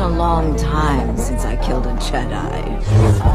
been a long time since I killed a Jedi.